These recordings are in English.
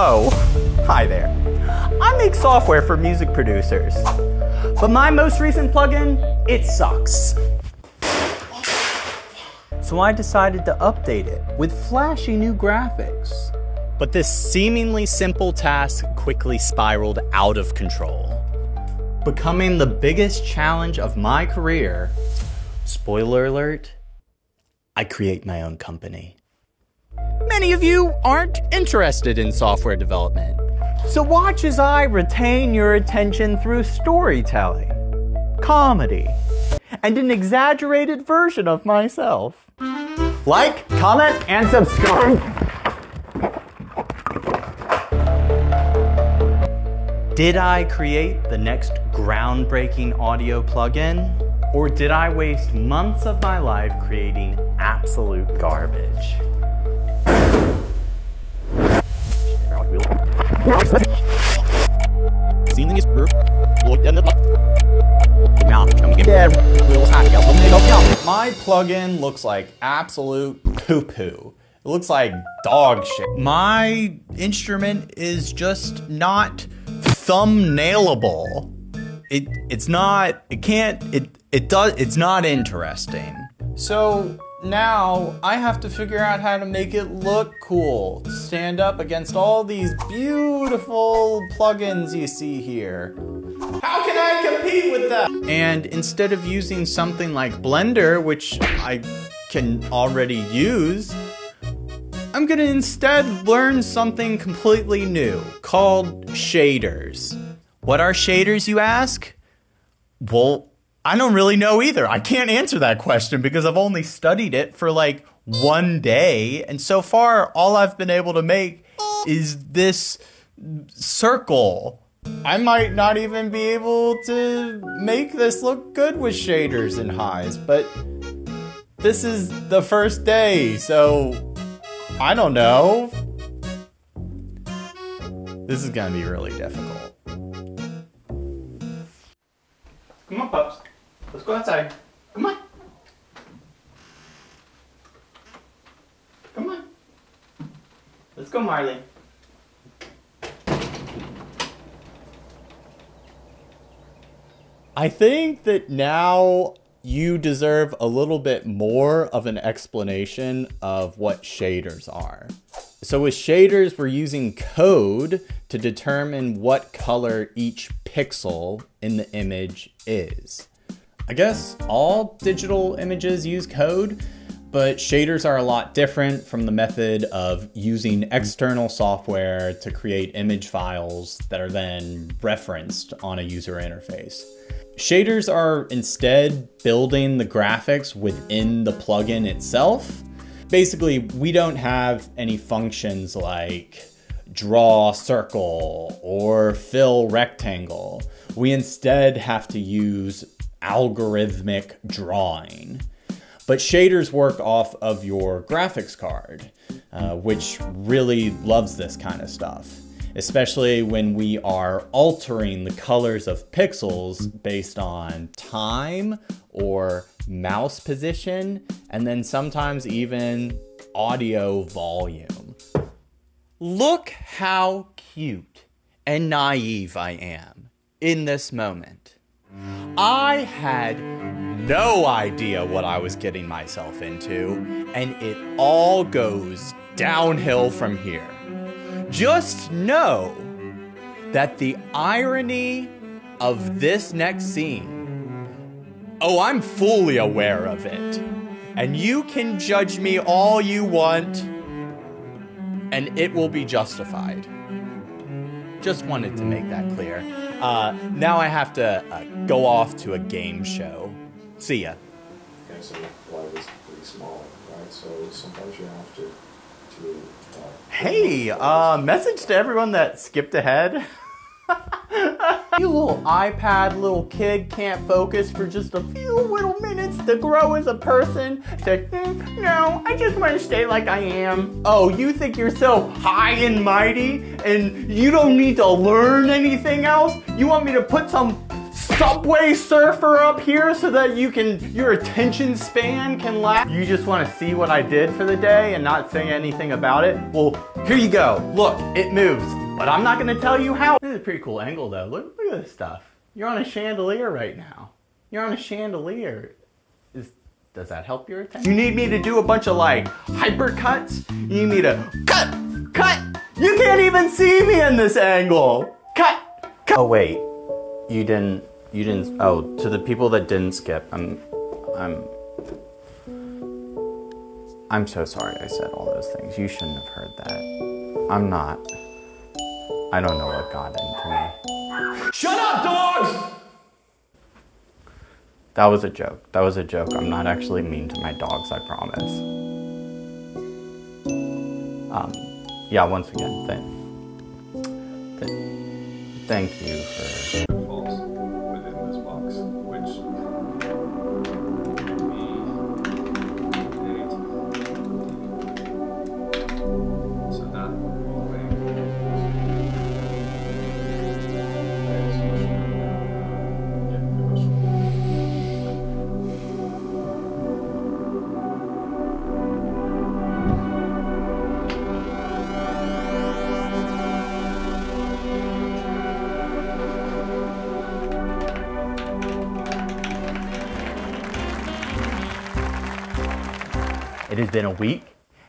Oh, hi there. I make software for music producers. But my most recent plugin, it sucks. So I decided to update it with flashy new graphics. But this seemingly simple task quickly spiraled out of control. Becoming the biggest challenge of my career, spoiler alert, I create my own company. Many of you aren't interested in software development. So watch as I retain your attention through storytelling, comedy, and an exaggerated version of myself. Like, comment, and subscribe. Did I create the next groundbreaking audio plugin? Or did I waste months of my life creating absolute garbage? My plugin looks like absolute poo poo. It looks like dog shit. My instrument is just not thumbnailable. It it's not it can't it it does it's not interesting. So now I have to figure out how to make it look cool, stand up against all these beautiful plugins you see here. How can I compete with them? And instead of using something like Blender, which I can already use, I'm gonna instead learn something completely new called shaders. What are shaders, you ask? Well, I don't really know either. I can't answer that question because I've only studied it for like one day. And so far, all I've been able to make is this circle. I might not even be able to make this look good with shaders and highs, but this is the first day, so I don't know. This is gonna be really difficult. Come on, pups. Go outside. Come on. Come on. Let's go, Marley. I think that now you deserve a little bit more of an explanation of what shaders are. So with shaders, we're using code to determine what color each pixel in the image is. I guess all digital images use code, but shaders are a lot different from the method of using external software to create image files that are then referenced on a user interface. Shaders are instead building the graphics within the plugin itself. Basically, we don't have any functions like draw circle or fill rectangle. We instead have to use algorithmic drawing. But shaders work off of your graphics card, uh, which really loves this kind of stuff especially when we are altering the colors of pixels based on time or mouse position, and then sometimes even audio volume. Look how cute and naive I am in this moment. I had no idea what I was getting myself into, and it all goes downhill from here. Just know that the irony of this next scene, oh, I'm fully aware of it. And you can judge me all you want, and it will be justified. Just wanted to make that clear. Uh, now I have to uh, go off to a game show. See ya. Okay, so is pretty small, right? So sometimes you have to to uh, Hey, uh, message to everyone that skipped ahead. you little iPad little kid can't focus for just a few little minutes to grow as a person. Say, "Mm, no, I just want to stay like I am. Oh, you think you're so high and mighty and you don't need to learn anything else? You want me to put some subway surfer up here so that you can your attention span can last you just want to see what i did for the day and not say anything about it well Here you go. Look, it moves. But I'm not gonna tell you how. This is a pretty cool angle though. Look, look at this stuff. You're on a chandelier right now. You're on a chandelier. Is, does that help your attention? You need me to do a bunch of like hyper cuts? You need me to cut, cut. You can't even see me in this angle. Cut, cut. Oh wait, you didn't, you didn't, oh, to the people that didn't skip, I'm, I'm, I'm so sorry I said all those things. You shouldn't have heard that. I'm not. I don't know what got into me. Shut up, dogs! That was a joke. That was a joke. I'm not actually mean to my dogs, I promise. Um, yeah, once again, thank, th- thank you for. It has been a week,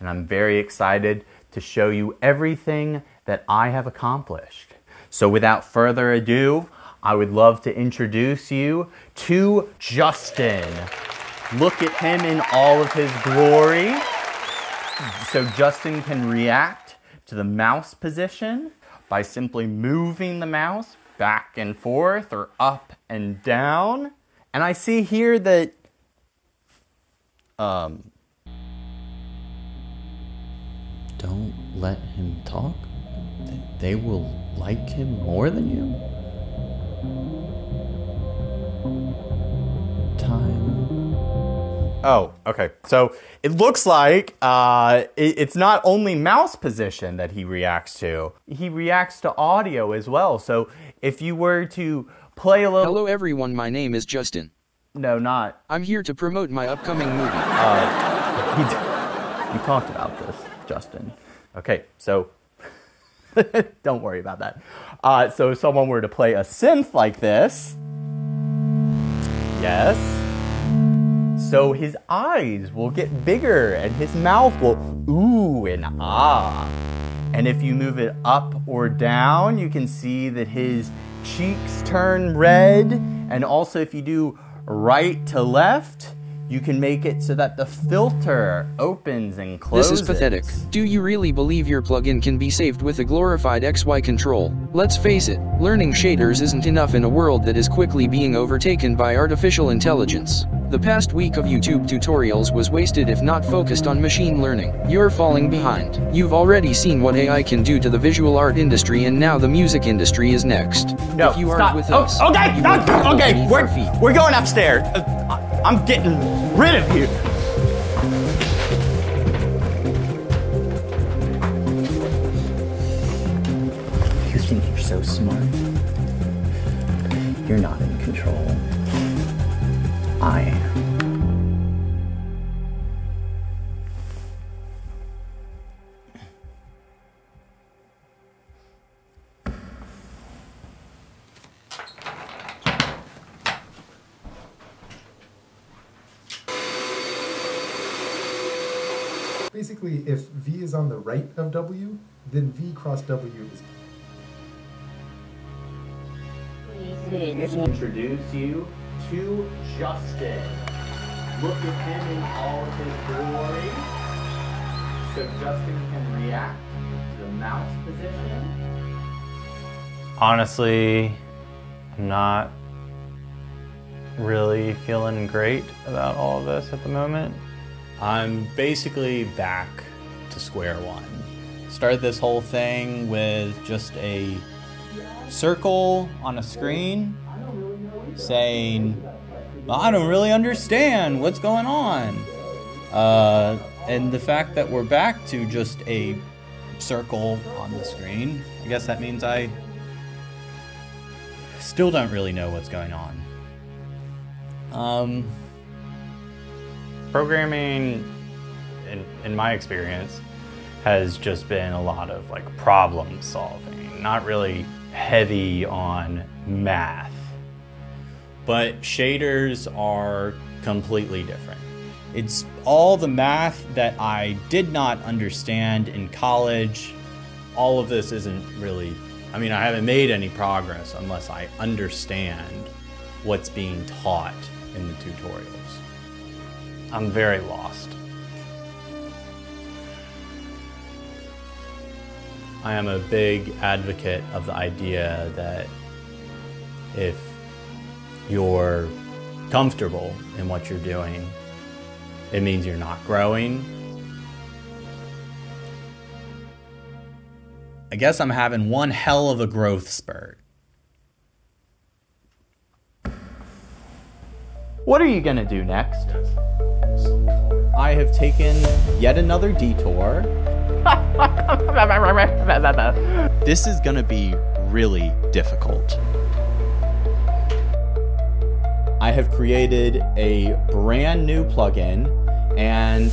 and I'm very excited to show you everything that I have accomplished. So, without further ado, I would love to introduce you to Justin. Look at him in all of his glory. So, Justin can react to the mouse position by simply moving the mouse back and forth or up and down. And I see here that um, don't let him talk. They will like him more than you. Time. Oh, okay. So it looks like uh, it- it's not only mouse position that he reacts to, he reacts to audio as well. So if you were to play a little. Hello everyone, my name is Justin. No, not. I'm here to promote my upcoming movie. We, d- we talked about this, Justin. Okay, so don't worry about that. Uh, so if someone were to play a synth like this, yes. So his eyes will get bigger and his mouth will ooh and ah. And if you move it up or down, you can see that his cheeks turn red. And also, if you do right to left, you can make it so that the filter opens and closes. This is pathetic. Do you really believe your plugin can be saved with a glorified XY control? Let's face it, learning shaders isn't enough in a world that is quickly being overtaken by artificial intelligence. The past week of YouTube tutorials was wasted if not focused on machine learning. You're falling behind. You've already seen what AI can do to the visual art industry and now the music industry is next. No, if you stop. aren't with Oh, us, okay, okay, okay, we're, feet. we're going upstairs. Uh, I'm getting rid of you. You think you're so smart? You're not in control. I am. Basically, if V is on the right of W, then V cross W is introduce you to Justin. Look at him in all of his glory. So Justin can react to the mouse position. Honestly, I'm not really feeling great about all of this at the moment. I'm basically back to square one. Started this whole thing with just a circle on a screen saying, I don't really understand what's going on. Uh, and the fact that we're back to just a circle on the screen, I guess that means I still don't really know what's going on. Um, programming, in, in my experience, has just been a lot of like problem solving, not really heavy on math. But shaders are completely different. It's all the math that I did not understand in college. All of this isn't really, I mean, I haven't made any progress unless I understand what's being taught in the tutorials. I'm very lost. I am a big advocate of the idea that if you're comfortable in what you're doing, it means you're not growing. I guess I'm having one hell of a growth spurt. What are you gonna do next? I have taken yet another detour. this is gonna be really difficult. I have created a brand new plugin and